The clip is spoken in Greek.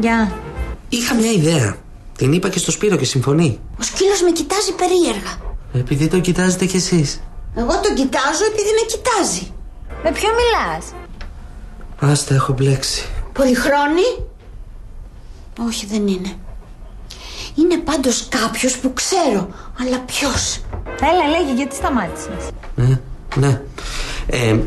Γεια. Είχα μια ιδέα. Την είπα και στο Σπύρο και συμφωνεί. Ο σκύλος με κοιτάζει περίεργα. Επειδή τον κοιτάζετε κι εσείς. Εγώ τον κοιτάζω επειδή με κοιτάζει. Με ποιο μιλάς; Άστα, έχω μπλέξει. Πολυχρόνη; Όχι δεν είναι. Είναι πάντως κάποιος που ξέρω. Αλλά ποιος; Έλα, λέγε, γιατί σταμάτησες; Ναι, ναι. Ε,